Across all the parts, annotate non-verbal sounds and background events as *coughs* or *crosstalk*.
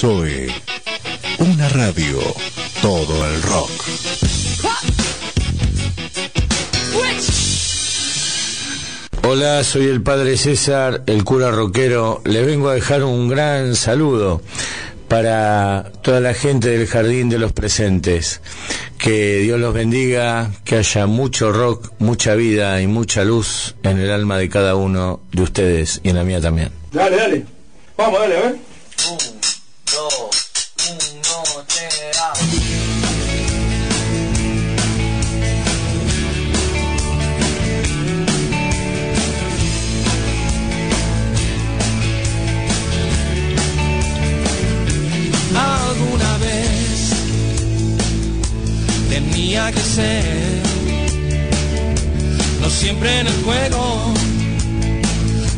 Zoe. Una radio. Todo el rock. Hola, soy el padre César, el cura rockero. Le vengo a dejar un gran saludo para toda la gente del Jardín de los Presentes. Que Dios los bendiga, que haya mucho rock, mucha vida y mucha luz en el alma de cada uno de ustedes y en la mía también. Dale, dale. Vamos, dale, a ver. No siempre en el juego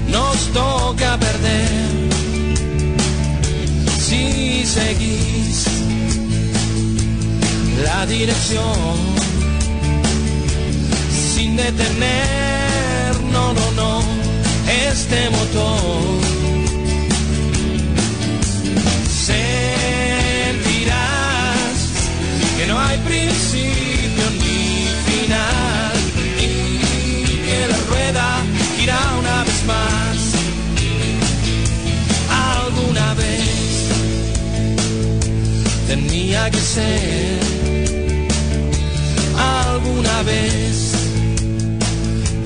nos toca perder. Si seguís la dirección sin detener, no, no, no, este motor. sentirás que no hay principio tenía que ser, alguna vez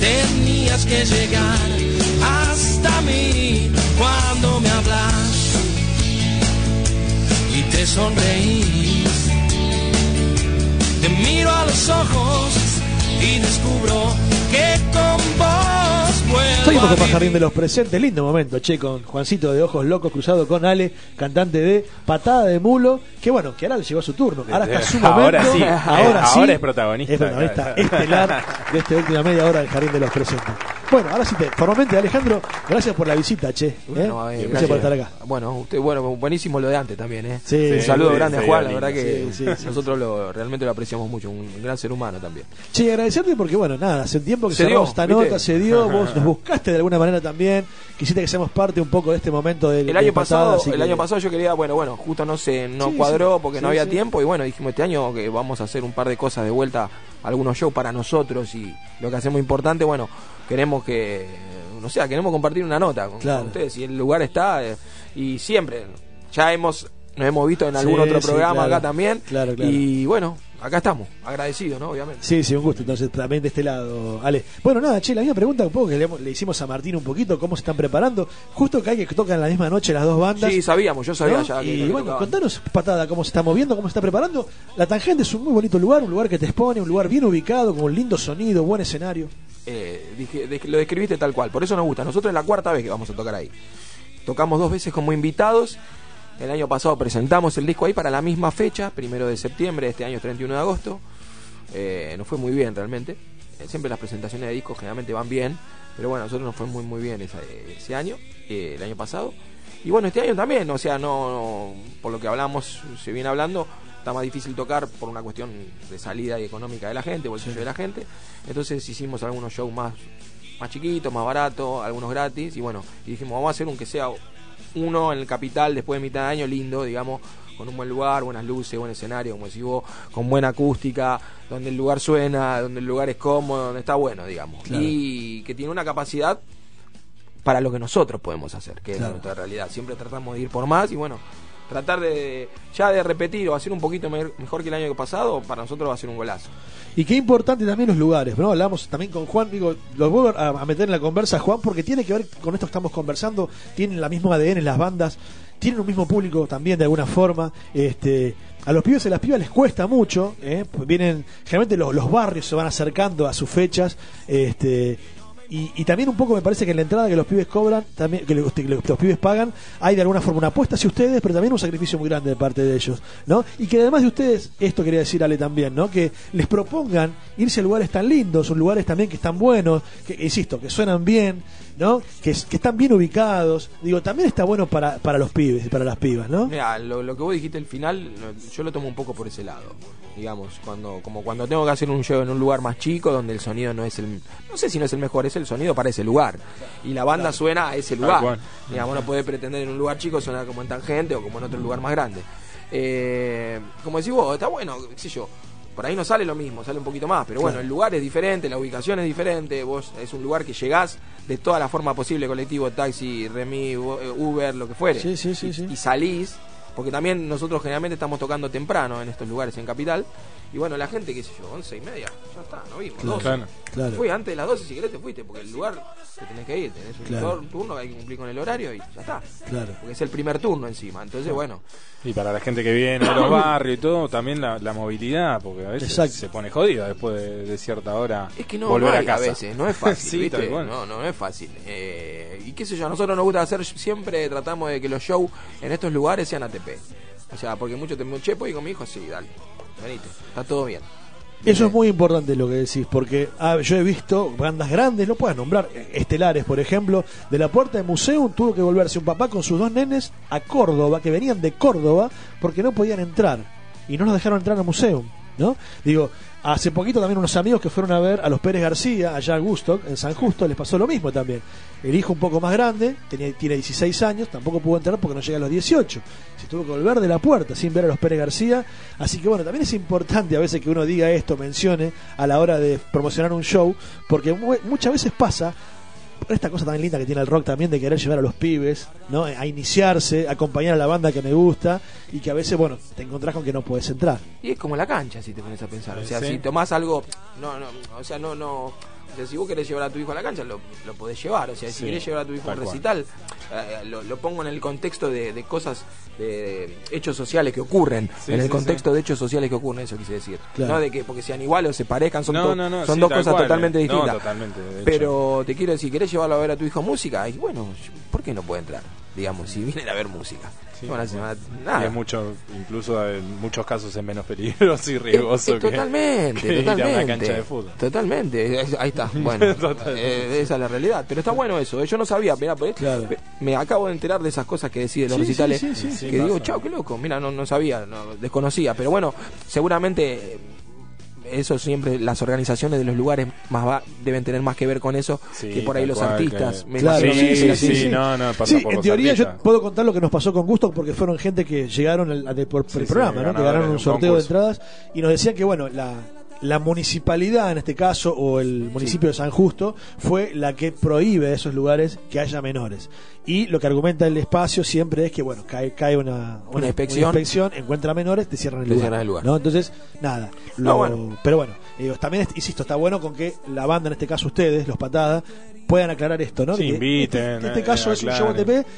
tenías que llegar hasta mí cuando me hablas y te sonreís. Te miro a los ojos y descubro que con vos puedo. Estoy un poco para vivir. Jardín de los Presentes, lindo momento, che, con Juancito de Ojos Locos cruzado con Ale, cantante de Patada de Mulo, que bueno, que ahora le llegó su turno, ahora está su momento, Ahora sí, ahora eh, sí, ahora es protagonista, es protagonista claro. estelar de esta última media hora del Jardín de los Presentes. Bueno, ahora sí, te, formalmente Alejandro, gracias por la visita, che, ¿eh? No, eh, gracias, por estar acá. Bueno, usted, bueno, buenísimo lo de antes también, ¿eh? Sí, un saludo sí, grande sí, a Juan, la verdad que Sí, sí, sí. nosotros lo, realmente lo apreciamos mucho, un gran ser humano también. Che, agradecerte porque, bueno, nada, hace un tiempo que Se dio, esta ¿viste? nota, se dio, *laughs* vos nos buscaste de alguna manera también, quisiste que seamos parte un poco de este momento del El año de pasado, el que- año pasado yo quería, bueno, bueno, justo no se no Sí, cuadró sí. porque Sí, no había sí. tiempo y bueno, dijimos este año que vamos a hacer un par de cosas de vuelta, algunos shows para nosotros y lo que hacemos importante, bueno, queremos que no sé, queremos compartir una nota con, Claro. con ustedes y el lugar está eh, y siempre ya hemos nos hemos visto en algún Sí, otro sí, programa claro. acá también Claro, claro. y bueno, acá estamos, agradecidos, ¿no? Obviamente. Sí, sí, un gusto. Entonces, también de este lado, Ale. Bueno, nada, che, la misma pregunta un poco que le, le hicimos a Martín un poquito, cómo se están preparando. Justo que hay que tocan la misma noche las dos bandas. Sí, sabíamos, yo sabía ¿no? ya que- Y bueno, contanos, patada, cómo se está moviendo, cómo se está preparando. La Tangente es un muy bonito lugar, un lugar que te expone, un lugar bien ubicado, con un lindo sonido, buen escenario. Eh, dije- lo describiste tal cual, por eso nos gusta. Nosotros es la cuarta vez que vamos a tocar ahí. Tocamos dos veces como invitados. El año pasado presentamos el disco ahí para la misma fecha, primero de septiembre, este año es 31 de agosto. Eh, nos fue muy bien realmente. Eh, siempre las presentaciones de discos generalmente van bien, pero bueno, a nosotros nos fue muy muy bien esa- ese año, eh, el año pasado. Y bueno, este año también, o sea, no- por lo que hablamos, se viene hablando, está más difícil tocar por una cuestión de salida y económica de la gente, bolsillo de la gente. Entonces hicimos algunos shows más, más chiquitos, más baratos, algunos gratis, y bueno, y dijimos, vamos a hacer un que sea uno en el capital después de mitad de año, lindo, digamos, con un buen lugar, buenas luces, buen escenario, como decís vos, con buena acústica, donde el lugar suena, donde el lugar es cómodo, donde está bueno, digamos. Claro. Y que tiene una capacidad para lo que nosotros podemos hacer, que Claro. es nuestra realidad. Siempre tratamos de ir por más y bueno, tratar de ya de repetir o hacer un poquito me- mejor que el año pasado, para nosotros va a ser un golazo. Y qué importante también los lugares, ¿no? Hablamos también con Juan, digo, los vuelvo a, meter en la conversa, Juan, porque tiene que ver con esto que estamos conversando, tienen la misma ADN las bandas, tienen un mismo público también de alguna forma, este a los pibes y las pibas les cuesta mucho, ¿eh? pues vienen, generalmente los, los barrios se van acercando a sus fechas, este y, y también un poco me parece que en la entrada que los pibes cobran, también que los, los- pibes pagan, hay de alguna forma una apuesta hacia ustedes, pero también un sacrificio muy grande de parte de ellos, ¿no? Y que además de ustedes, esto quería decir Ale también, ¿no? Que les propongan irse a lugares tan lindos, lugares también que están buenos, que insisto, que suenan bien, ¿no? Que, es- que están bien ubicados. Digo, también está bueno para, para los pibes y para las pibas, ¿no? Mira, lo, lo que vos dijiste al final, lo- yo lo tomo un poco por ese lado. Digamos, cuando como cuando tengo que hacer un show en un lugar más chico, donde el sonido no es el. No sé si no es el mejor, es el sonido para ese lugar. Y la banda suena a ese lugar. cual. Digamos, no puede pretender en un lugar chico sonar como en Tangente o como en otro lugar más grande. Eh, como decís vos, está bueno, qué sé yo. Por ahí no sale lo mismo, sale un poquito más, pero bueno, el lugar es diferente, la ubicación es diferente, vos es un lugar que llegás de toda la forma posible, colectivo, taxi, remi, eh, Uber, lo que fuere. Sí, sí, sí, y, sí. y salís, porque también nosotros generalmente estamos tocando temprano en estos lugares en Capital, y bueno, la gente, qué sé yo, once y media, ya está, no vimos, Claro. 12. Claro. Claro. Fui antes de las 12 si querés te fuiste, porque el lugar te tenés que ir, tenés un Claro. turno que hay que cumplir con el horario y ya está. Claro. Porque es el primer turno encima, entonces bueno, Y para la gente que viene de los *coughs* barrios y todo, también la, la movilidad, porque a veces Exacto. se pone jodida después de, de cierta hora Es que no, volver no hay a casa. veces, no es *laughs* fácil, Sí, ¿viste? tal cual. No, no, no es fácil. Eh, y qué sé yo, a nosotros nos gusta hacer, siempre tratamos de que los shows en estos lugares sean ATP. O sea, porque muchos te che, ¿puedo ir con mi hijo? Sí, dale, venite, está todo bien. Eso es muy importante lo que decís, porque ah, yo he visto bandas grandes, lo puedes nombrar, eh, estelares, por ejemplo, de la puerta del museo tuvo que volverse un papá con sus dos nenes a Córdoba, que venían de Córdoba, porque no podían entrar y no los dejaron entrar al museo, ¿no? Digo, hace poquito también unos amigos que fueron a ver a los Pérez García, allá a Gusto, en San Justo, les pasó lo mismo también. El hijo un poco más grande, tenía, tiene 16 años, tampoco pudo entrar porque no llega a los 18. Se tuvo que volver de la puerta sin ver a los Pérez García. Así que bueno, también es importante a veces que uno diga esto, mencione a la hora de promocionar un show, porque mu- muchas veces pasa esta cosa tan linda que tiene el rock también de querer llevar a los pibes, ¿no? A iniciarse, acompañar a la banda que me gusta y que a veces, bueno, te encontrás con que no puedes entrar. Y es como la cancha, si te pones a pensar. O sea, Sí. si tomás algo. No, no, o sea, no, no. O sea, si vos querés llevar a tu hijo a la cancha, lo, lo podés llevar. O sea, si Sí, querés llevar a tu hijo a un recital, eh, lo, lo pongo en el contexto de, de cosas, de hechos sociales que ocurren. Sí, en el sí, contexto de hechos sociales que ocurren, eso quise decir. Claro. No de que porque sean iguales o se parezcan, son, No, to- no, no, son dos cosas cual, totalmente eh. Distintas. totalmente. Pero te quiero decir, ¿querés llevarlo a ver a tu hijo música? Y bueno, ¿por qué no puede entrar? Digamos, si vienen a ver música. Sí. Bueno, Y nada. es mucho, incluso en muchos casos es menos peligroso y riesgoso Eh, eh, que, totalmente, que ir a totalmente. una cancha de fútbol. Totalmente, ahí está. *laughs* Bueno, Totalmente. eh, esa es la realidad. Pero está bueno eso. Yo no sabía, mirá, pues, Claro. me- acabo de enterar de esas cosas que decide los Sí, recitales. sí, que digo, chao, qué loco. Mira, no, no sabía, no, desconocía. Pero bueno, seguramente eso siempre, las organizaciones de los lugares más va- deben tener más que ver con eso Sí, que por ahí los cual, artistas. que- Me Claro, sí, es sí, así. no, no, pasa Sí, por en teoría artistas. yo puedo contar lo que nos pasó con Gusto porque fueron gente que llegaron al, a- de- por, Sí, el sí, programa, ¿no? que ganaron un sorteo de entradas y nos decían que bueno, la, la municipalidad en este caso o el municipio de San Justo fue la que prohíbe de esos lugares que haya menores. Y lo que argumenta el espacio siempre es que bueno, cae, cae una, Una inspección. inspección, encuentra menores, te cierran el Te lugar. cierran el lugar. ¿no? Entonces, nada. No, lo- bueno. Pero bueno, digo, también, insisto, está bueno con que la banda, en este caso ustedes, los patadas, puedan aclarar esto, ¿no? Sí, que inviten, Este, este eh, caso es un show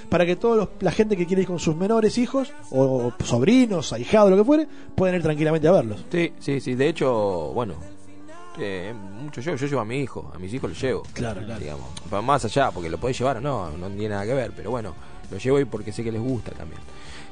para que toda la gente que quiere ir con sus menores hijos, o sobrinos, ahijados, lo que fuere, puedan ir tranquilamente a verlos. Sí, sí, sí. De hecho, bueno, eh, mucho yo, yo llevo a mi hijo, a mis hijos los llevo. Claro, claro. Digamos, más allá, porque lo podés llevar o no, no tiene nada que ver, pero bueno, lo llevo y porque sé que les gusta también.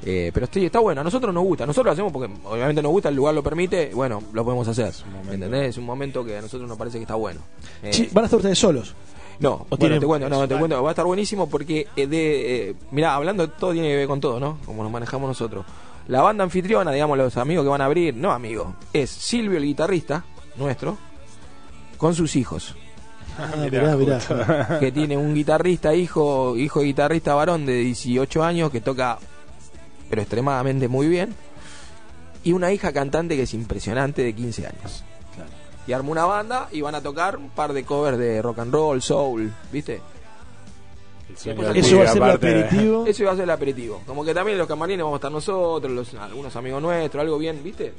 Eh, pero sí, está bueno, a nosotros nos gusta, nosotros lo hacemos porque obviamente nos gusta, el lugar lo permite, bueno, lo podemos hacer. un momento. ¿Entendés? Es un momento que a nosotros nos parece que está bueno. Eh, Sí, van a estar ustedes solos. no, ¿O bueno, tienen- te cuento, no, te cuento, va a estar buenísimo porque eh, de, eh, mirá, hablando, todo tiene que ver con todo, ¿no? Como nos manejamos nosotros. La banda anfitriona, digamos, los amigos que van a abrir, no amigos, es Silvio el guitarrista, nuestro, con sus hijos. Ah, mirá, mirá, mirá. justo. *laughs* que tiene un guitarrista, hijo, hijo de guitarrista varón de 18 años que toca pero extremadamente muy bien y una hija cantante que es impresionante de 15 años. Y armó una banda y van a tocar un par de covers de rock and roll, soul, ¿viste? El sueño *laughs* Eso va a ser el aperitivo. Eso iba a ser el aperitivo. Como que también en los camarines vamos a estar nosotros, los, algunos amigos nuestros, algo bien, ¿viste?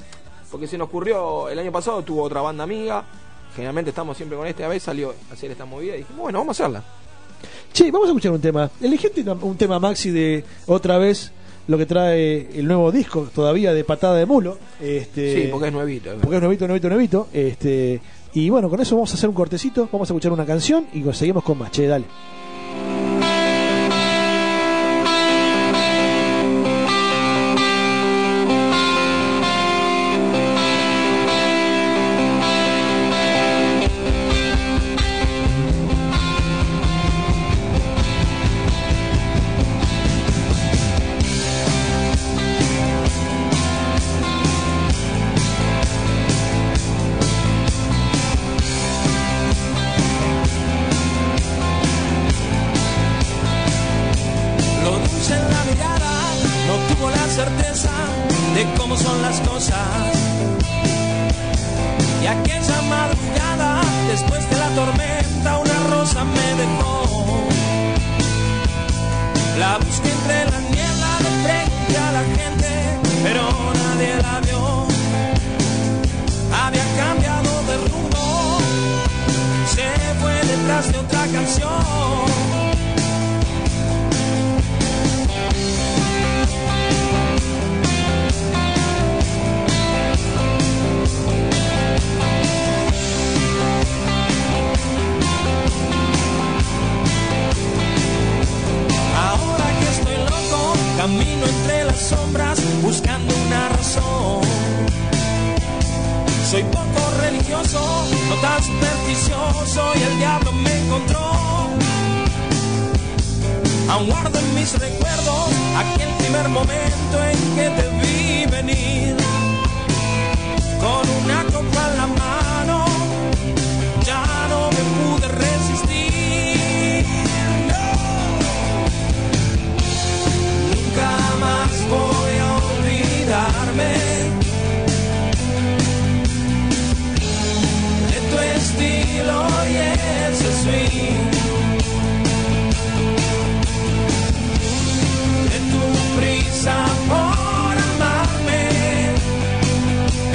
Porque se nos ocurrió, el año pasado tuvo otra banda amiga, generalmente estamos siempre con este, a veces salió a hacer esta movida y dijimos, bueno, vamos a hacerla. Che, vamos a escuchar un tema. Una- un tema maxi de otra vez lo que trae el nuevo disco todavía de Patada de Mulo. Este, sí, porque es nuevito. porque es nuevito, nuevito, nuevito. Este, y bueno, con eso vamos a hacer un cortecito, vamos a escuchar una canción y seguimos con más. Che, dale.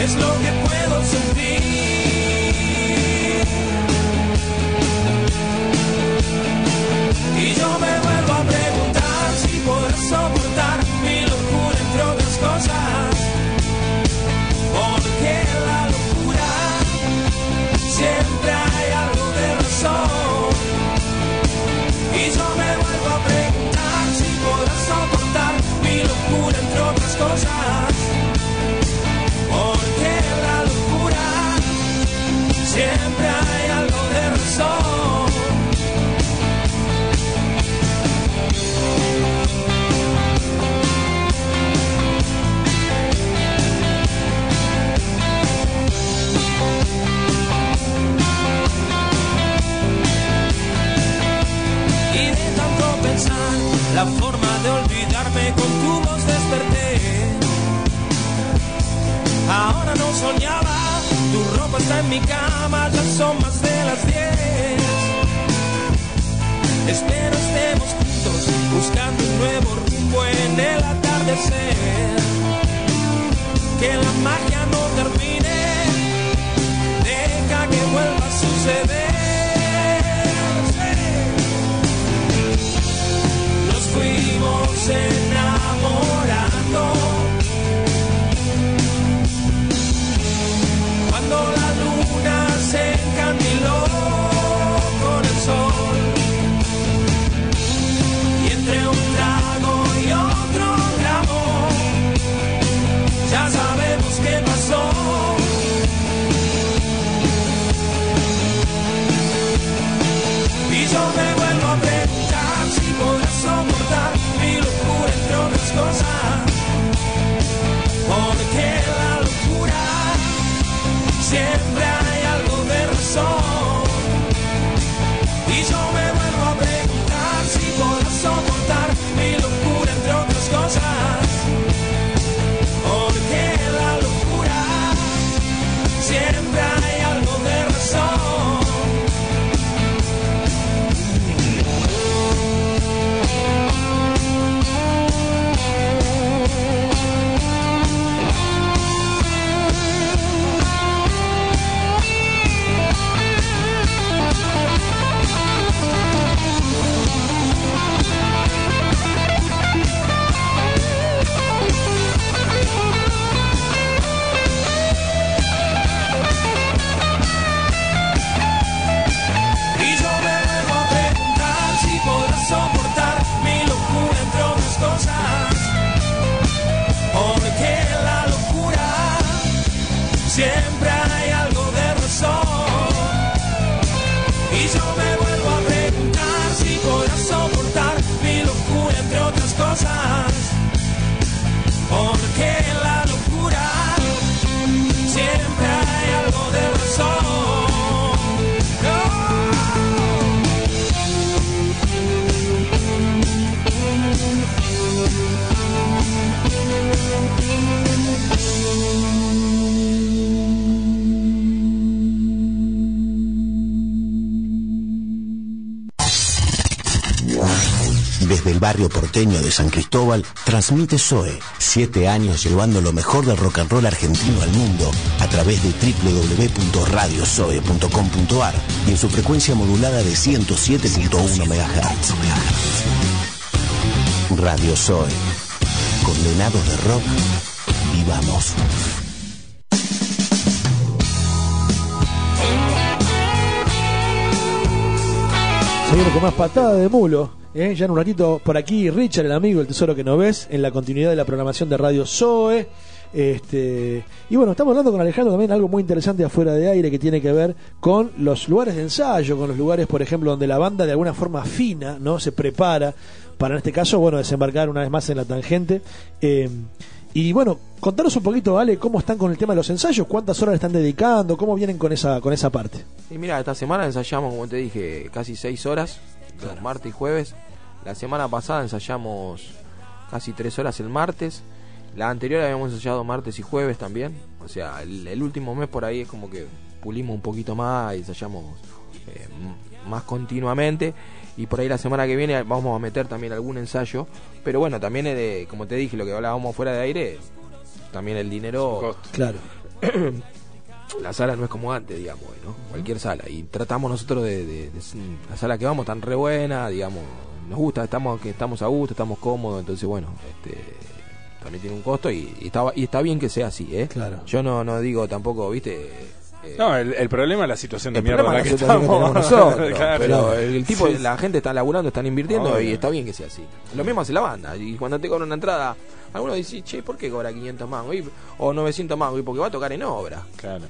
es lo que puedo sentir. soñaba. Tu ropa está en mi cama, ya son más de las 10. Espero estemos juntos, buscando un nuevo rumbo en el atardecer. Que la magia no termine, deja que vuelva a suceder. Nos fuimos en barrio porteño de San Cristóbal, transmite Zoe, siete años llevando lo mejor del rock and roll argentino al mundo a través de www.radiozoe.com.ar y en su frecuencia modulada de 107.1 MHz. Radio Zoe, condenados de rock, vivamos. Seguimos con más patada de mulo. ¿Eh? Ya en un ratito por aquí, Richard, el amigo, el tesoro que no ves, en la continuidad de la programación de Radio Zoe. Este, y bueno, estamos hablando con Alejandro también algo muy interesante afuera de aire que tiene que ver con los lugares de ensayo, con los lugares, por ejemplo, donde la banda de alguna forma fina, ¿no? Se prepara para en este caso, bueno, desembarcar una vez más en la tangente. Eh, y bueno, contanos un poquito, Ale, cómo están con el tema de los ensayos, cuántas horas le están dedicando, cómo vienen con esa, con esa parte. Y mira, esta semana ensayamos, como te dije, casi seis horas, los martes y jueves. La semana pasada ensayamos casi tres horas el martes. La anterior habíamos ensayado martes y jueves también. O sea, el, el último mes por ahí es como que pulimos un poquito más y ensayamos eh, más continuamente. Y por ahí la semana que viene vamos a meter también algún ensayo. Pero bueno, también es de, como te dije, lo que hablábamos fuera de aire, también el dinero *clears throat* Claro. La sala no es como antes, digamos, ¿no? Cualquier sala. Y tratamos nosotros de, de- de- la sala que vamos tan re buena, digamos, nos gusta, estamos que estamos a gusto, estamos cómodos, entonces bueno, este también tiene un costo y, y está y está bien que sea así, ¿eh? Claro. Yo no no digo tampoco, ¿viste? Eh, No, el, el problema es la situación de el mierda en la que la situación que estamos. nosotros, *laughs* Claro. pero el, el tipo, Sí, la gente está laburando, están invirtiendo y está bien que sea así. Lo mismo hace la banda. Y cuando te cobran una entrada, algunos dicen, che, ¿por qué cobra 500 mangos? Y- O 900 mangos, y porque va a tocar en obra. Claro.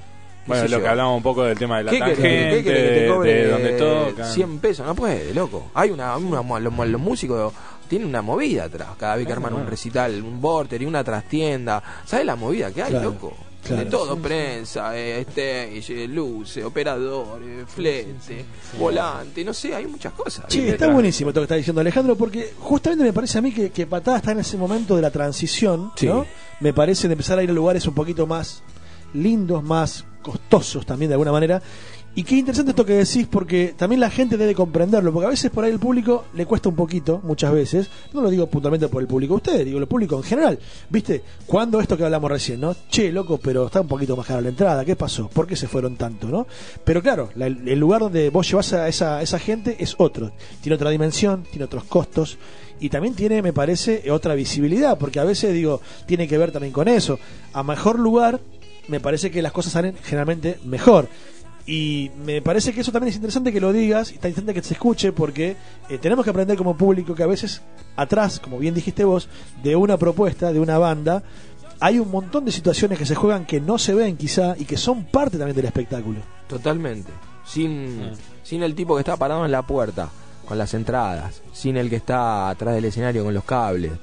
¿Qué Bueno, lo yo? que hablamos un poco del tema de la ¿Qué querés? tangente, ¿Qué querés que te cobre de donde toca. 100 pesos? No puede, loco. Hay una, una- los, los músicos tienen una movida atrás. Cada vez que arman un recital, un border y una trastienda. ¿Sabes la movida que hay, Claro, loco? claro. De todo, prensa, eh, stage, luces, operadores, flete, volante, no sé, hay muchas cosas. Sí, está buenísimo todo lo que está diciendo Alejandro, porque justamente me parece a mí que, que Patada está en ese momento de la transición, Sí. ¿no? Me parece de empezar a ir a lugares un poquito más lindos, más costosos también de alguna manera. Y qué interesante esto que decís, porque también la gente debe comprenderlo, porque a veces por ahí el público le cuesta un poquito, muchas veces, no lo digo puntualmente por el público de ustedes, digo el público en general, ¿viste? Cuando esto que hablamos recién, ¿no? Che, loco, pero está un poquito más cara la entrada, ¿qué pasó? ¿Por qué se fueron tanto, no? Pero claro, la- el lugar donde vos llevas a esa, esa gente es otro, tiene otra dimensión, tiene otros costos, y también tiene, me parece, otra visibilidad, porque a veces, digo, tiene que ver también con eso. A mejor lugar, me parece que las cosas salen generalmente mejor. Y me parece que eso también es interesante que lo digas y está interesante que se escuche porque eh, tenemos que aprender como público que a veces atrás, como bien dijiste vos, de una propuesta, de una banda, hay un montón de situaciones que se juegan que no se ven quizá y que son parte también del espectáculo. Totalmente. Sin, Mm. sin el tipo que está parado en la puerta con las entradas, sin el que está atrás del escenario con los cables,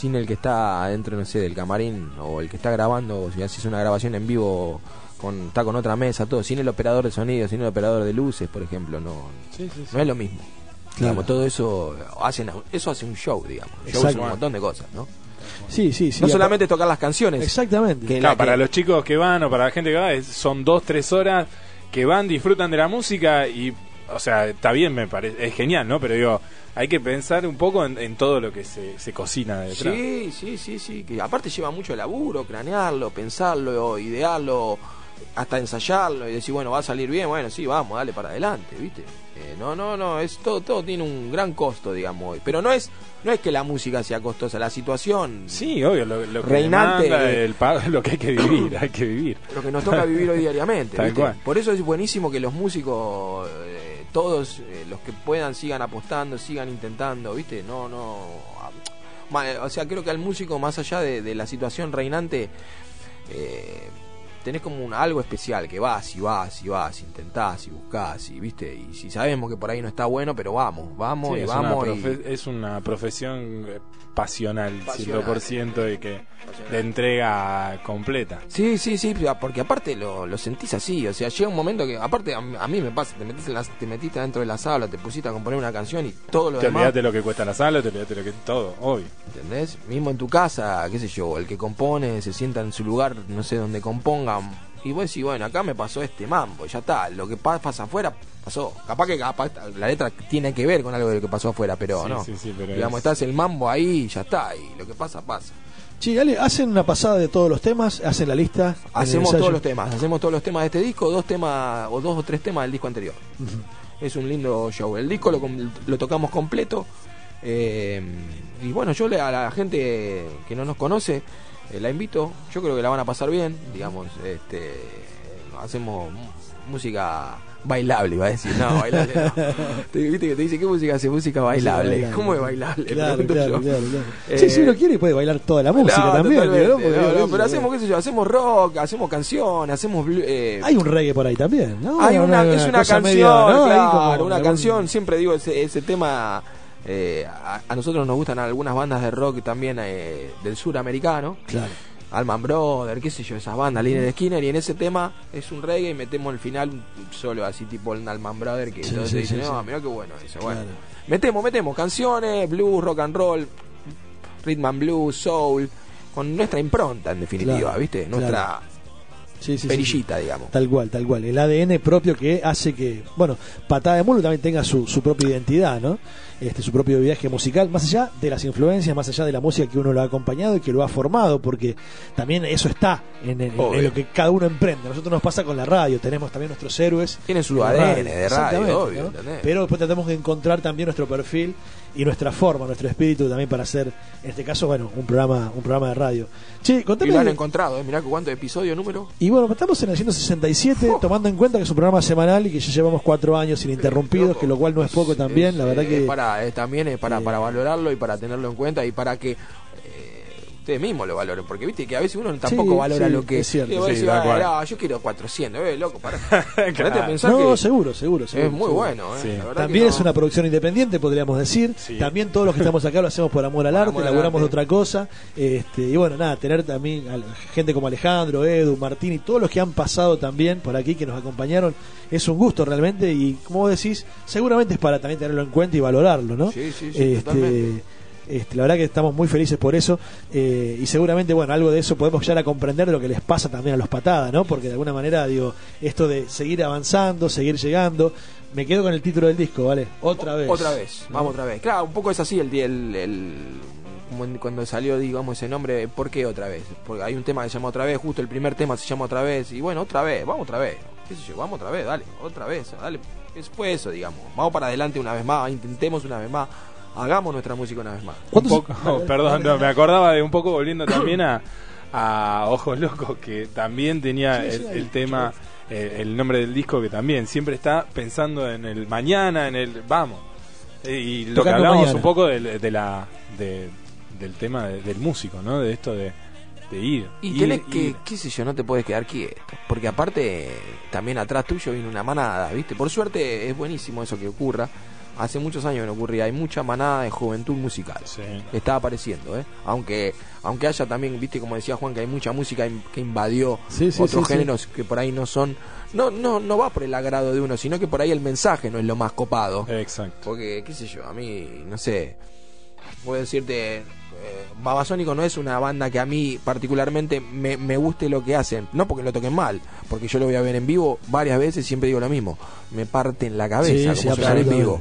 sin el que está adentro, no sé, del camarín o el que está grabando, si haces una grabación en vivo, con, está con otra mesa, todo, sin el operador de sonido, sin el operador de luces, por ejemplo, no, no es lo mismo. Digamos, todo eso hacen, eso hace un show, digamos. Un show es un montón de cosas, ¿no? Sí, sí, sí. no solamente tocar las canciones. Exactamente. que Claro, la para que- los chicos que van o para la gente que va, es- son dos, tres horas que van, disfrutan de la música y, o sea, está bien, me parece, es genial, ¿no? Pero digo, hay que pensar un poco en, en todo lo que se, se cocina detrás. Sí, sí, sí, sí. Que aparte lleva mucho laburo, cranearlo, pensarlo, idearlo, hasta ensayarlo y decir, bueno, va a salir bien, bueno, sí, vamos, dale para adelante, ¿viste? Eh, no, no, no, es todo, todo tiene un gran costo, digamos hoy. Pero no es, no es que la música sea costosa, la situación, Sí, obvio, lo, lo que Reinante, demanda el pago, lo que hay que vivir, hay que vivir. lo que nos toca vivir hoy diariamente. *laughs* Tal. Por eso es buenísimo que los músicos, eh, todos eh, los que puedan, sigan apostando, sigan intentando, ¿viste? No, no. ah, O sea, creo que al músico, más allá de, de la situación reinante, eh, tenés como un, algo especial, que vas y vas y vas, intentás y buscás, y viste, y si sabemos que por ahí no está bueno, pero vamos, vamos Sí, y es, vamos. una y- es una profesión eh, pasional, Pasional. 100% y que de entrega completa. Sí, sí, sí, porque aparte lo, lo sentís así, o sea, llega un momento que, aparte a, mí- a mí me pasa, te metiste, en la- te metiste dentro de la sala, te pusiste a componer una canción y todo lo Te demás, olvidaste lo que cuesta la sala, te olvidaste lo que todo, obvio. ¿entendés? Mismo en tu casa, qué sé yo, el que compone se sienta en su lugar, no sé, donde componga, y vos decís, bueno, acá me pasó este mambo, ya está, lo que pa- pasa afuera pasó. Capaz que capaz la letra tiene que ver con algo de lo que pasó afuera, pero Sí, no. sí, sí, pero Digamos, es- estás el mambo ahí, ya está, y lo que pasa, pasa. Sí, Ale, hacen una pasada de todos los temas, hacen la lista. Hacemos todos los temas, hacemos todos los temas de este disco, dos temas o dos o tres temas del disco anterior. Es un lindo show. El disco lo tocamos completo. eh, y bueno, yo le- a la gente que no nos conoce, eh, la invito. Yo creo que la van a pasar bien. Digamos, este, hacemos música bailable, iba a decir. No, bailable no. *laughs* Te- Viste que te dice, ¿qué música hace? Música bailable. bailable. *laughs* ¿Cómo es bailable? Claro, claro. Eh, Sí, si uno quiere puede bailar toda la música no, también. ¿no? Pero hacemos, qué sé yo, hacemos rock, hacemos canciones, hacemos... eh, Hay un reggae por ahí también, ¿no? hay una, es una canción, claro, una canción, siempre digo ese, ese tema, eh, a, a nosotros nos gustan algunas bandas de rock también eh, del sur americano, Claro. Alman Brother, qué sé yo, esas bandas, Liner Skinner, y en ese tema es un reggae y metemos al final un solo así tipo el Alman Brother, que Sí, todos sí, dicen, sí, no, mirá qué bueno eso, bueno. Claro. Metemos, metemos canciones, blues, rock and roll, rhythm and blues, soul, con nuestra impronta en definitiva, Claro, ¿viste? Nuestra claro. Perillita, digamos. Tal cual, tal cual. El ADN propio que hace que, bueno, Patada de Mulo también tenga su, su propia identidad, ¿no? Este, su propio viaje musical, más allá de las influencias, más allá de la música que uno lo ha acompañado y que lo ha formado, porque también eso está en, en- en Obvio. lo que cada uno emprende. Nosotros nos pasa con la radio, tenemos también nuestros héroes. Tienen su ADN de radio, obvio. Pero después tratamos de encontrar también nuestro perfil y nuestra forma, nuestro espíritu también para hacer, en este caso, bueno, un programa, un programa de radio. Che, Y contame. lo han encontrado, ¿eh? Mirá cuánto episodio número. Y bueno, estamos en el 167, tomando en cuenta que es un programa semanal y que ya llevamos cuatro años ininterrumpidos, que lo cual no es poco también, la verdad que... para, es también es para, eh, para valorarlo y para tenerlo en cuenta y para que eh, ustedes mismos lo valoren. Porque viste que a veces uno tampoco Sí, valora sí, lo que es cierto. Sí, "Ah, no, yo quiero 400, eh, loco, para. *laughs* Claro. No, que seguro, seguro, seguro. es muy seguro. bueno, eh. La También es una producción independiente, podríamos decir. También todos los que estamos acá lo hacemos por amor al Por arte, amor de arte. otra cosa. Este, y bueno, nada, tener también a gente como Alejandro, Edu, Martín y todos los que han pasado también por aquí, que nos acompañaron, es un gusto realmente. Y como decís, seguramente es para también tenerlo en cuenta y valorarlo, ¿no? Sí, sí, sí, totalmente. Este, la verdad que estamos muy felices por eso eh, y seguramente bueno algo de eso podemos llegar a comprender de lo que les pasa también a los patadas no porque de alguna manera digo esto de seguir avanzando seguir llegando me quedo con el título del disco vale otra vez Otra vez, ¿No? vamos otra vez. Claro, un poco es así el, el, el- cuando salió, digamos, ese nombre, ¿por qué otra vez? Porque hay un tema que se llama otra vez, justo el primer tema se llama otra vez, y bueno, otra vez, vamos otra vez, qué sé yo, vamos otra vez, dale, otra vez, dale, es fue eso, digamos, vamos para adelante una vez más, intentemos una vez más, hagamos nuestra música una vez más. Un ¿Cuántos- poco, perdón, no, me acordaba de un poco volviendo también a, a Ojos Locos, que también tenía Sí, sí, el, el tema, eh, el nombre del disco, que también siempre está pensando en el mañana, en el vamos. Eh, Y lo que hablábamos mañana. un poco del, de la, de- del tema de- del músico, ¿no? De esto de, de ir. Y ir, tenés que, ir. qué sé yo, no te puedes quedar quieto. Porque aparte, también atrás tuyo viene una manada, ¿viste? Por suerte es buenísimo eso que ocurra. Hace muchos años que no ocurría. Hay mucha manada de juventud musical. Sí. Está apareciendo, ¿eh? Aunque, aunque haya también, ¿viste? Como decía Juan, que hay mucha música in- que invadió Sí, sí, otros sí, sí. géneros que por ahí no son. No, no, no va por el agrado de uno, sino que por ahí el mensaje no es lo más copado. Exacto. Porque, qué sé yo, a mí, no sé, puedo decirte, eh, Babasónico no es una banda que a mí particularmente me, me guste lo que hacen, no porque lo toquen mal, porque yo lo voy a ver en vivo varias veces y siempre digo lo mismo, me parten la cabeza Sí, como sí, en vivo.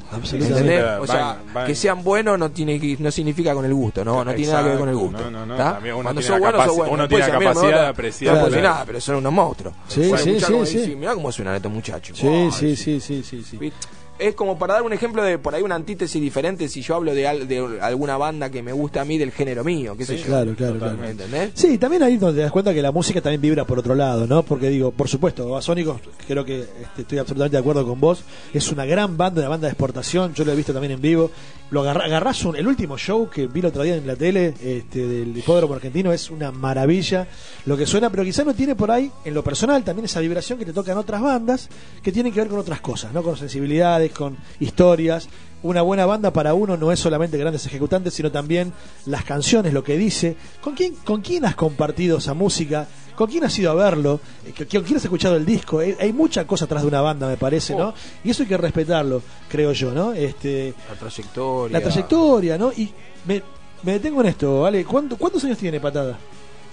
O sea, que sean buenos no tiene que- no significa con el gusto, no, no tiene nada que ver con el gusto. no, no, no, uno Cuando tiene sos la bueno, sos capaci- bueno. uno Después tiene la decís, "Mira, me capacidad gusta". de apreciar, No nada, pero son unos monstruos. Sí, sí, sí, sí. Mirá cómo suenan estos muchachos. sí, Wow, sí sí sí sí. Es como para dar un ejemplo de por ahí una antítesis diferente si yo hablo de, al- de alguna banda que me gusta a mí del género mío, qué sé yo. claro claro claro ¿Me entendés? Sí, también ahí donde te das cuenta que la música también vibra por otro lado, ¿no? Porque digo, por supuesto, Babasónicos, creo que este, estoy absolutamente de acuerdo con vos, es una gran banda, una banda de exportación, yo lo he visto también en vivo. Lo agarra- agarrás un- el último show que vi el otro día en la tele este, del hipódromo argentino, es una maravilla lo que suena, pero quizás no tiene por ahí, en lo personal, también esa vibración que te tocan otras bandas que tienen que ver con otras cosas, ¿no? Con sensibilidades, con historias. Una buena banda para uno no es solamente grandes ejecutantes, sino también las canciones, lo que dice. ¿Con quién, con quién has compartido esa música? ¿Con quién has ido a verlo? Eh, ¿Con quién has escuchado el disco? Hay, mucha cosa atrás de una banda, me parece, ¿no? Y eso hay que respetarlo, creo yo, ¿no? Este, La trayectoria. la trayectoria, ¿no? Y me, me detengo en esto, ¿vale? ¿Cuánto- ¿Cuántos años tiene Patada?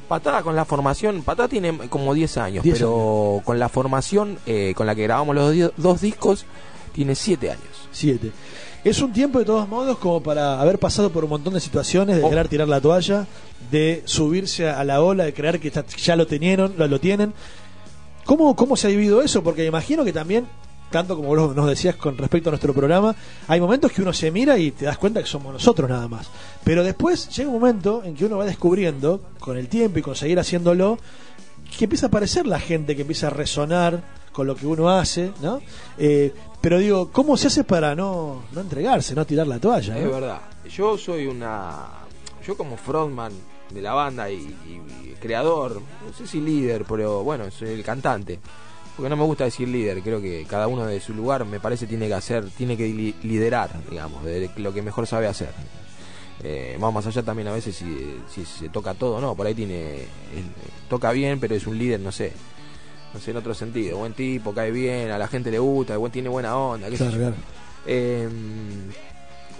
Patada con la formación, Patada tiene como 10 años, 10 pero con la formación eh, con la que grabamos los dos discos, tiene 7 años. Siete. Es un tiempo de todos modos como para haber pasado por un montón de situaciones, de Oh. querer tirar la toalla, de subirse a la ola, de creer que ya lo tenieron, lo, lo tienen. ¿Cómo, ¿Cómo se ha vivido eso? Porque imagino que también, tanto como vos nos decías con respecto a nuestro programa, hay momentos que uno se mira y te das cuenta que somos nosotros nada más. Pero después llega un momento en que uno va descubriendo, con el tiempo y con seguir haciéndolo, que empieza a aparecer la gente que empieza a resonar con lo que uno hace, ¿no? Eh, pero digo, ¿cómo se hace para no, no entregarse, no tirar la toalla? Es ¿no? verdad. Yo soy una. Yo, como frontman de la banda y, y- y creador, no sé si líder, pero bueno, soy el cantante. Porque no me gusta decir líder, creo que cada uno de su lugar me parece tiene que hacer, tiene que li- liderar, digamos, de lo que mejor sabe hacer. Eh, vamos más allá también a veces si, si se toca todo, no, por ahí tiene, toca bien, pero es un líder, no sé, no sé, en otro sentido, buen tipo, cae bien, a la gente le gusta, buen, tiene buena onda, qué Claro, claro. Eh,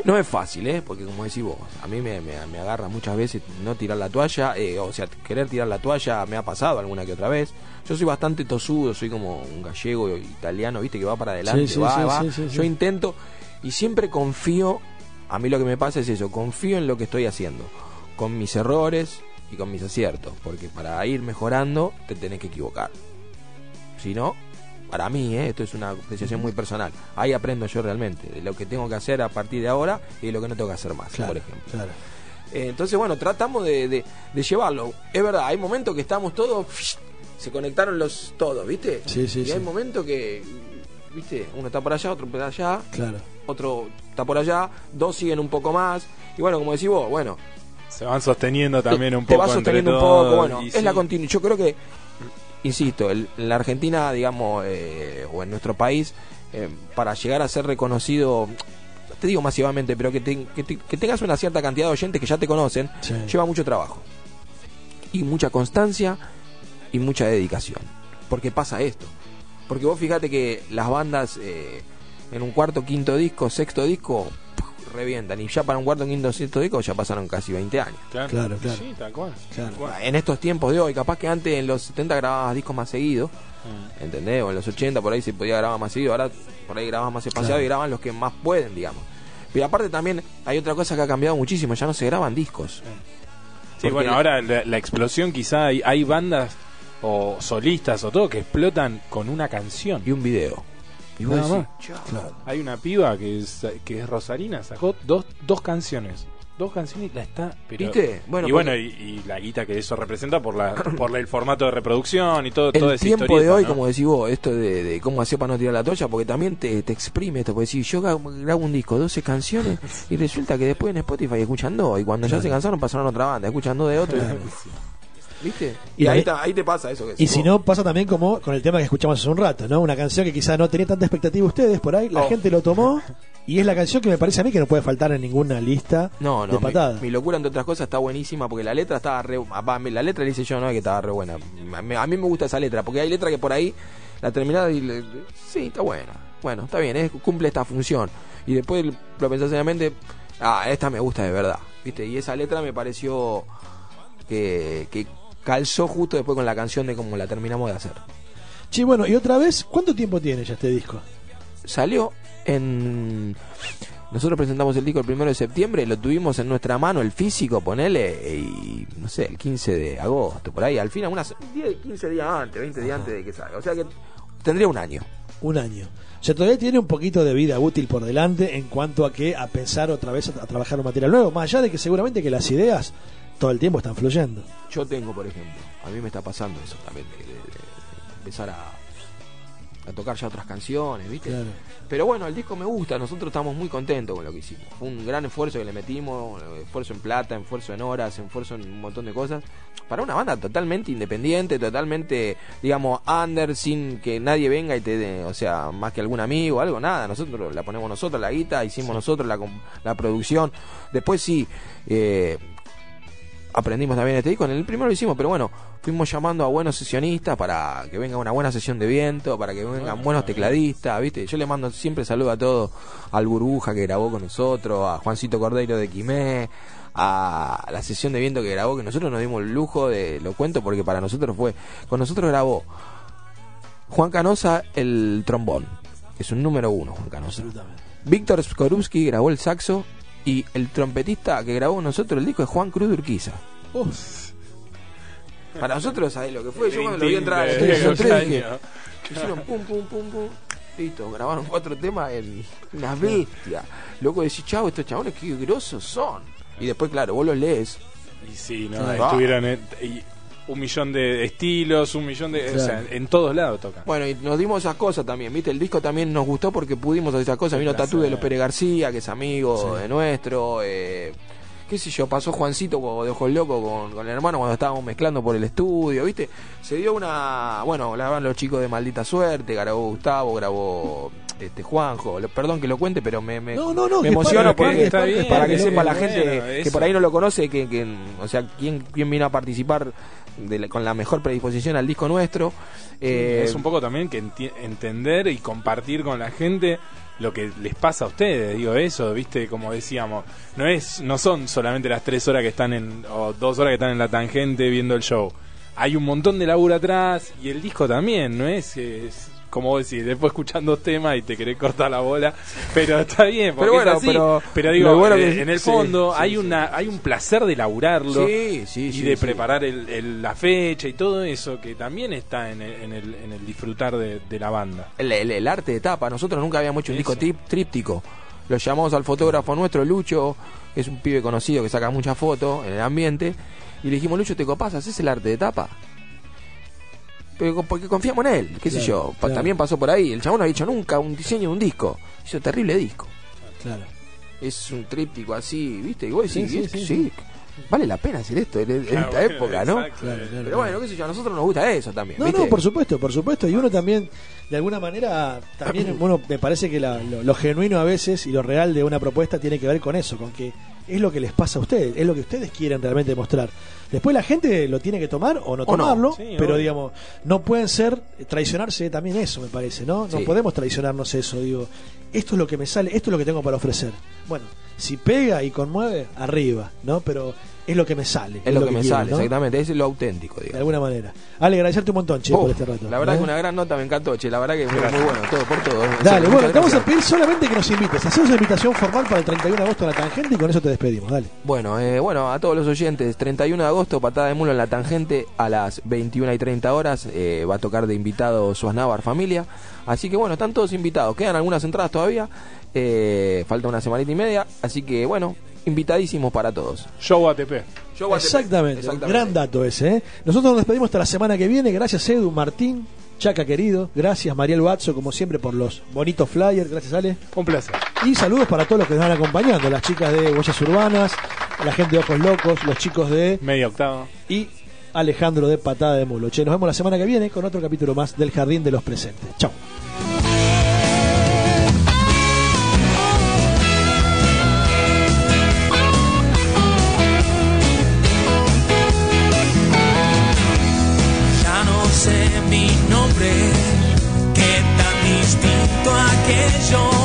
no es fácil, ¿eh? Porque como decís vos, a mí me, me- me agarra muchas veces no tirar la toalla, eh, o sea, querer tirar la toalla me ha pasado alguna que otra vez. Yo soy bastante tosudo, soy como un gallego italiano, viste, que va para adelante, Sí, va, sí, va. sí, Yo intento y siempre confío, a mí lo que me pasa es eso, confío en lo que estoy haciendo, con mis errores y con mis aciertos, porque para ir mejorando te tenés que equivocar. Si no, para mí, ¿eh? esto es una apreciación muy personal. Ahí aprendo yo realmente de lo que tengo que hacer a partir de ahora y de lo que no tengo que hacer más, Claro, por ejemplo. claro. Eh, entonces, bueno, tratamos de, de- de llevarlo. Es verdad, hay momentos que estamos todos, se conectaron los todos, ¿viste? Sí, sí, y sí. hay momentos que, ¿viste? Uno está por allá, otro por allá, Claro. otro está por allá, dos siguen un poco más. Y bueno, como decís vos, bueno, Se van sosteniendo también un te poco va sosteniendo entre un poco. Bueno, es sí. la continuidad. Yo creo que, insisto, el- en la Argentina, digamos, eh, o en nuestro país, eh, para llegar a ser reconocido, no te digo masivamente, pero que, te- que te- que tengas una cierta cantidad de oyentes que ya te conocen, Sí. lleva mucho trabajo. Y mucha constancia y mucha dedicación. Porque pasa esto. Porque vos fíjate que las bandas eh, en un cuarto, quinto disco, sexto disco. Revientan. Y ya para un cuarto, quinto, sexto disco ya pasaron casi 20 años. Claro, Claro, claro. Sí, tal cual. Claro. tal cual. En estos tiempos de hoy, capaz que antes en los 70 grababas discos más seguidos, Mm. ¿entendés? O en los 80 por ahí se podía grabar más seguido, ahora por ahí grabas más espaciado Claro. y graban los que más pueden, digamos. Pero aparte también hay otra cosa que ha cambiado muchísimo, ya no se graban discos. Sí, bueno, ahora la, la explosión quizá hay, hay bandas o solistas o todo que explotan con una canción. Y un video. Y vos Nada decís, más. "Chao". Claro. Hay una piba que es, que es Rosarina, sacó dos, dos canciones. Dos canciones y la está. pero- ¿Viste? Bueno, y bueno, y, y la guita que eso representa por la *coughs* por el formato de reproducción y todo, el tiempo de hoy, ¿no? como decís vos, esto de, de cómo hacer para no tirar la toalla, porque también te, te exprime esto, porque si yo grabo un disco, 12 canciones, *laughs* y resulta que después en Spotify escuchan dos, y cuando ya se cansaron pasaron a otra banda, escuchan dos de otro, ¿viste? Y Y, ahí, ta- ahí te pasa eso. Que Y si no, pasa también como con el tema que escuchamos hace un rato, ¿no? Una canción que quizá no tenía tanta expectativa ustedes por ahí, la Oh. gente lo tomó y es la canción que me parece a mí que no puede faltar en ninguna lista No, no, de mi, patada. mi locura entre otras cosas está buenísima porque la letra estaba re, la letra le hice yo, no que estaba re buena. A mí, me gusta esa letra porque hay letra que por ahí la terminada y le- sí, está buena. Bueno, está bien, es- cumple esta función. Y después lo pensás seriamente, ah, esta me gusta de verdad, ¿viste? Y esa letra me pareció que, que calzó justo después con la canción de cómo la terminamos de hacer. Sí, bueno, y otra vez, ¿cuánto tiempo tiene ya este disco? salió en nosotros presentamos el disco el primero de septiembre lo tuvimos en nuestra mano el físico ponele y no sé el 15 de agosto por ahí al final unas 10 15 días antes 20 días antes de que salga o sea que tendría un año Un año. O sea, todavía tiene un poquito de vida útil por delante en cuanto a que a pensar otra vez a, a trabajar un material nuevo, más allá de que seguramente que las ideas todo el tiempo están fluyendo. yo tengo por ejemplo a mí me está pasando eso también de, de- de- de empezar a a tocar ya otras canciones, ¿viste? Claro. Pero bueno, el disco me gusta, nosotros estamos muy contentos con lo que hicimos. Fue un gran esfuerzo que le metimos, esfuerzo en plata, esfuerzo en horas, esfuerzo en un montón de cosas. Para una banda totalmente independiente, totalmente, digamos, under, sin que nadie venga y te dé, o sea, más que algún amigo algo, nada. Nosotros la ponemos nosotros, la guita, hicimos nosotros la, la producción. Después sí, eh, aprendimos también este disco. En el primero lo hicimos, pero bueno, fuimos llamando a buenos sesionistas para que venga una buena sesión de viento, para que vengan buenos tecladistas, ¿viste? Yo le mando siempre saludo a todos, al Burbuja que grabó con nosotros, a Juancito Cordeiro de Quimé, a la sesión de viento que grabó, que nosotros nos dimos el lujo de, lo cuento porque para nosotros fue, con nosotros grabó Juan Canosa el trombón, que es un número uno, Juan Canosa. Víctor Skorupski grabó el saxo y el trompetista que grabó nosotros el disco es Juan Cruz de Urquiza. Para nosotros, ¿sabes lo que fue? Yo cuando lo vi entrar a Dream los Team estudios de tres los dije, hicieron pum, pum, pum, pum. Listo, grabaron cuatro temas en una bestia. Loco decís, chavo, estos chabones qué grosos son. Y después, claro, vos los lees. Y sí, no, estuvieron en- y un millón de estilos, un millón de. O sea, en todos lados tocan. Bueno, y nos dimos esas cosas también, ¿viste? El disco también nos gustó porque pudimos hacer esas cosas. Vino. Tatú de los Pérez García, que es amigo de nuestro. Eh, qué sé yo, pasó Juancito de Ojos Loco con, con el hermano cuando estábamos mezclando por el estudio, ¿viste? Se dio una... Bueno, grababan los chicos de Maldita Suerte, grabó Gustavo, grabó este Juanjo. Lo- perdón que lo cuente, pero me, me, No, no, no, me emociono parte, porque bien, para que sepa la bueno, gente que por ahí no lo conoce, que, que o sea, quién, quién vino a participar de la- con la mejor predisposición al disco nuestro. Eh, es un poco también que entender y compartir con la gente lo que les pasa a ustedes, digo eso, viste, como decíamos, no es, no son solamente las tres horas que están en, o dos horas que están en la tangente viendo el show. Hay un montón de laburo atrás y el disco también, no es, es como vos decís, después escuchando temas y te querés cortar la bola, pero está bien, porque Pero bueno, es así. pero- pero digo, bueno eh, que- en el fondo sí, hay sí. una, hay un placer de laburarlo y de preparar el- el- la fecha y todo eso que también está en el, en el, en el disfrutar de, de la banda. el, arte de tapa. Nosotros nunca habíamos hecho un disco tríptico. Lo llamamos al fotógrafo nuestro, Lucho, que es un pibe conocido que saca muchas fotos en el ambiente. Y le dijimos, Lucho, ¿te copás? ¿Haces el arte de tapa? Pero porque confiamos en él, qué sé yo. Pa- claro. También pasó por ahí. El chabón no ha hecho nunca un diseño de un disco. Hizo terrible disco. Claro. Es un tríptico así, ¿viste? Y vos decís, Sí, sí, sí, sí, vale la pena hacer esto en, en Claro, esta época, ¿no? exacto. Claro, claro, Pero bueno, qué sé yo, a nosotros nos gusta eso también. No, ¿viste? no, por supuesto, por supuesto. Y uno también, de alguna manera, también, *clears throat* bueno, me parece que la- lo, lo genuino a veces y lo real de una propuesta tiene que ver con eso, con que es lo que les pasa a ustedes, es lo que ustedes quieren realmente mostrar. Después la gente lo tiene que tomar o no O no. tomarlo, Sí, pero obvio. digamos, no pueden ser, traicionarse también eso, me parece, ¿no? No Sí. podemos traicionarnos eso, digo, esto es lo que me sale, esto es lo que tengo para ofrecer. Bueno, si pega y conmueve, arriba, ¿no? Pero es lo que me sale. Es lo que, me quiero, sale, ¿no? exactamente. Es lo auténtico, De digamos. alguna manera. Ale, agradecerte un montón, che, por este rato. La verdad ¿eh? que una gran nota me encantó, che. La verdad que fue muy bueno, todo por todo. Dale, bueno, te vamos a pedir solamente que nos invites. Hacemos una invitación formal para el 31 de agosto en la tangente y con eso te despedimos. Dale. Bueno, eh, bueno, a todos los oyentes, 31 de agosto, patada de mulo en la tangente a las 21 y 30 horas. eh, va a tocar de invitado Suasnávar Familia. Así que bueno, están todos invitados. Quedan algunas entradas todavía. eh, falta una semanita y media. Así que bueno, invitadísimos para todos. Show ATP. Yo voy a- Exactamente, gran dato ese. ¿eh? Nosotros nos despedimos hasta la semana que viene. Gracias, Edu, Martín, Chaca querido. Gracias, Mariel Batzo, como siempre, por los bonitos flyers. Gracias, Ale. Un placer. Y saludos para todos los que nos van acompañando: las chicas de Huellas Urbanas, la gente de Ojos Locos, los chicos de. Medio octavo. y Alejandro de Patada de Mulo. Che, nos vemos la semana que viene con otro capítulo más del Jardín de los Presentes. Chao. Sé mi